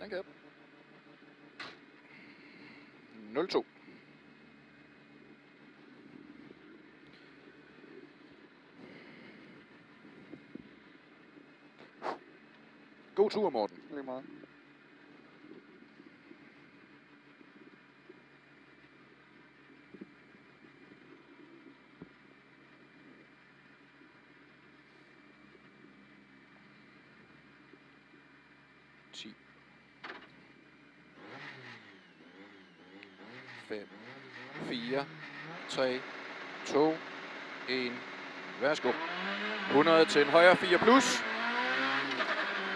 Den kan 02. God tur, Morten. Lige meget. cheap. 5, 4, 3, 2, 1. Værsgo. 100 til en højre 4 plus.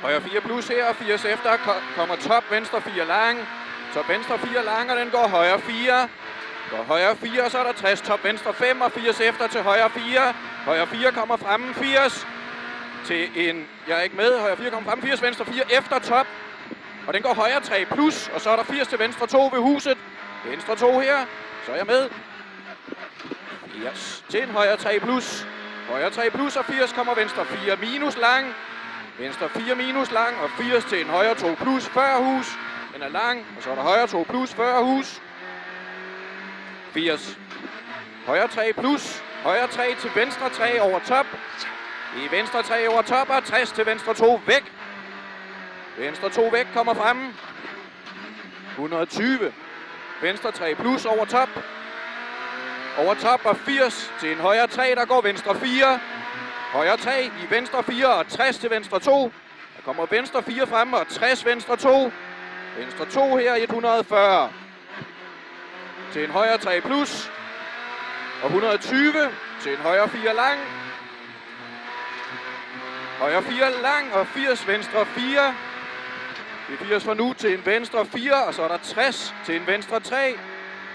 Højre 4 plus her, og 80 efter kommer top venstre 4 lang. Top venstre 4 lang, og den går højre 4. Går højre 4, og så er der 60. Top venstre 5, og 80 efter til højre 4. Højre 4 kommer fremme 80. Til en, jeg er ikke med, højre 4 kommer fremme 80, venstre 4 efter top. Og den går højre 3 plus, og så er der 80 til venstre 2 ved huset. Venstre 2 her, så er jeg med. 80 til en højre 3 plus. Højre 3 plus og 80 kommer venstre 4 minus lang. Venstre 4 minus lang og 80 til en højre 2 plus 40 hus. Den er lang, og så er der højre 2 plus 40 hus. 80. Højre 3 plus. Højre 3 til venstre 3 over top. I venstre 3 over top og 60 til venstre 2 væk. Venstre 2 væk kommer frem. 120. Venstre 3 plus over top. Over top og 80 til en højre 3, der går venstre 4. Højre 3 i venstre 4 og 60 til venstre 2. Der kommer venstre 4 frem og 60 venstre 2. Venstre 2 her 140. Til en højre 3 plus. Og 120 til en højre 4 lang. Højre 4 lang og 80 venstre 4. Det er 80 for nu til en venstre 4, og så er der 60 til en venstre 3.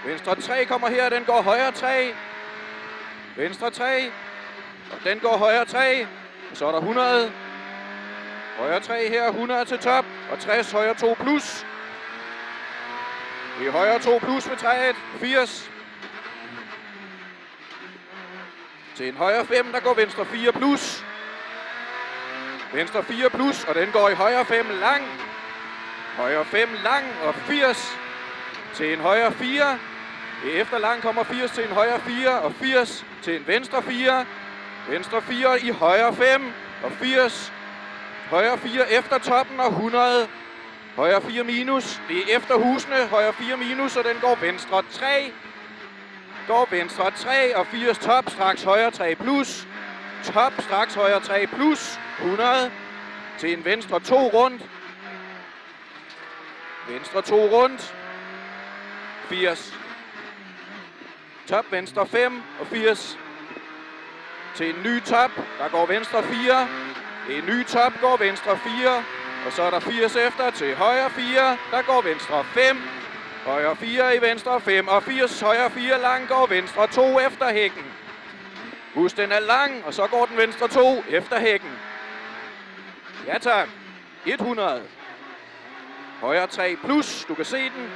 Venstre 3 kommer her, den går højre 3. Venstre 3. Og den går højre 3. Og så er der 100. Højre 3 her, 100 til top. Og 60 højre 2 plus. Det er højre 2 plus med træet. 80. Til en højre 5, der går venstre 4 plus. Venstre 4 plus, og den går i højre 5 langt. Højre 5 lang og 80 til en højre 4. Efter lang kommer 80 til en højre 4 og 80 til en venstre 4. Venstre 4 i højre 5 og 80. Højre 4 efter toppen og 100. Højre 4 minus. Det er efter husene. Højre 4 minus, og den går venstre 3. Går venstre 3 og 80 top. Straks højre 3 plus. Top straks højre 3 plus. 100 til en venstre 2 rundt. Venstre 2 rundt. 80. Top venstre 5 og 80 til en ny top. Der går venstre 4. En ny top går venstre 4. Og så er der 80 efter til højre 4. Der går venstre 5. Højre 4 i venstre 5. Og 80 højre 4 lang går venstre 2 efter hækken. Husk, den er lang, og så går den venstre 2 efter hækken. Ja tak. 100. Højre 3 plus. Du kan se den.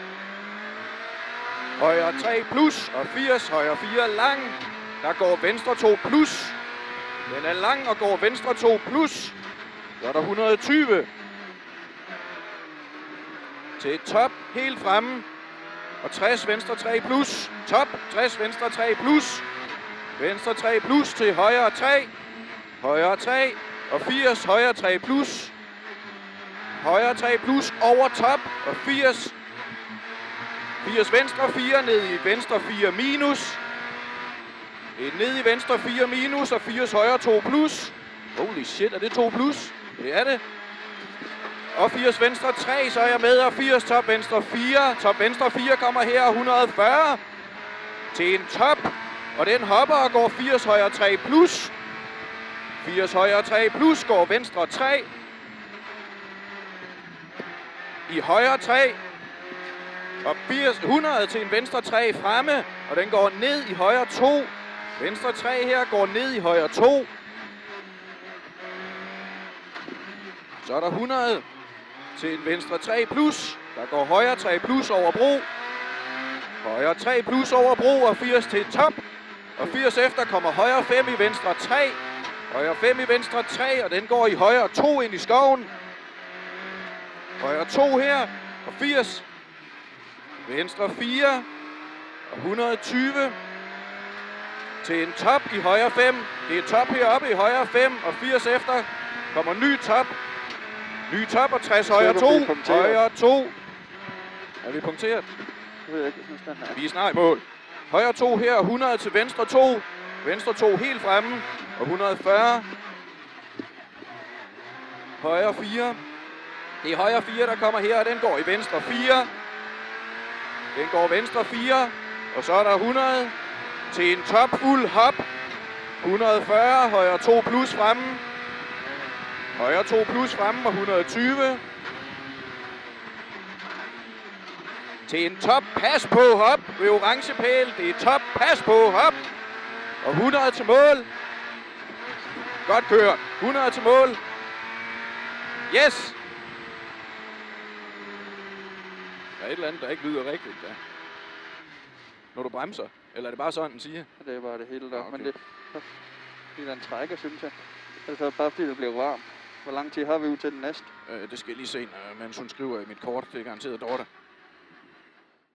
Højre 3 plus og 80. Højre 4 lang. Der går venstre 2 plus. Den er lang og går venstre 2 plus. Så er der 120. Til top helt fremme. Og 60 venstre 3 plus. Top 60 venstre 3 plus. Venstre 3 plus til højre 3. Højre 3 og 80 højre 3 plus. Højre 3 plus over top og 80. 80 venstre 4 ned i venstre 4 minus. En ned i venstre 4 minus og 80 højre 2 plus. Holy shit, er det 2 plus? Det er det. Og 80 venstre 3, så er jeg med, og 80 top venstre 4. Top venstre 4 kommer her 140 til en top. Og den hopper og går 80 højre 3 plus. 80 højre 3 plus går venstre 3. I højre 3. Og 80, 100 til en venstre 3 fremme. Og den går ned i højre 2. Venstre 3 her går ned i højre 2. Så er der 100 til en venstre 3 plus. Der går højre 3 plus over bro. Højre 3 plus over bro og 80 til top. Og 80 efter kommer højre 5 i venstre 3. Højre 5 i venstre 3, og den går i højre 2 ind i skoven. Højre 2 her, og 80. Venstre 4, og 120. Til en top i højre 5. Det er top heroppe i højre 5, og 80 efter. Kommer ny top. Ny top og 60 højre du 2. blive punkteret? Højre 2. Er vi punkteret? Det ved jeg ikke, jeg synes. Vi er snart i mål. Højre 2 her, 100 til venstre 2. Venstre 2 helt fremme, og 140. Højre 4. Det er højre 4, der kommer her, og den går i venstre 4. Den går venstre 4, og så er der 100 til en top fuld hop. 140, højre 2 plus fremme. Højre 2 plus fremme og 120. til en top pas på hop ved orange pæl. Det er top pas på hop. Og 100 til mål. Godt kørt. 100 til mål. Yes. Der er et eller andet, der ikke lyder rigtigt der. Når du bremser. Eller er det bare sådan, den siger? Det er bare det hele der. Ah, okay. Men det, det er en trækker, synes jeg. Altså bare fordi det blev varmt. Hvor lang tid har vi ud til den næste? Øh, det skal jeg lige se, mens hun skriver i mit kort. Det er garanteret Dorte.